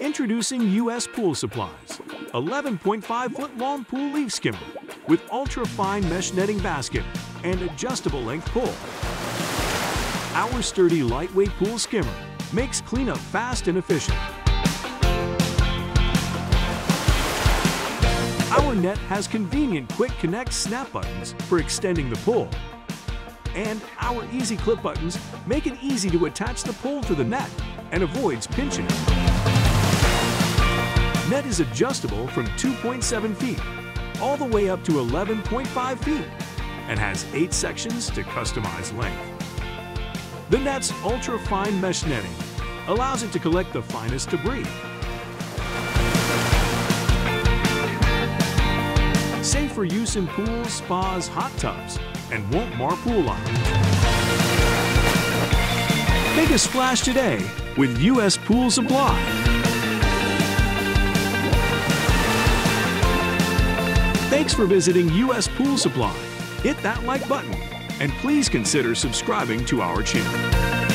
Introducing US Pool Supply's 11.5 foot long pool leaf skimmer with ultra fine mesh netting basket and adjustable length pull. Our sturdy lightweight pool skimmer makes cleanup fast and efficient. Our net has convenient quick connect snap buttons for extending the pull. And our easy clip buttons make it easy to attach the pole to the net and avoids pinching. Net is adjustable from 2.7 feet all the way up to 11.5 feet and has 8 sections to customize length. The net's ultra-fine mesh netting allows it to collect the finest debris. Safe for use in pools, spas, hot tubs, and won't mar pool lines. Make a splash today with U.S. Pool Supply. Thanks for visiting U.S. Pool Supply. Hit that like button and please consider subscribing to our channel.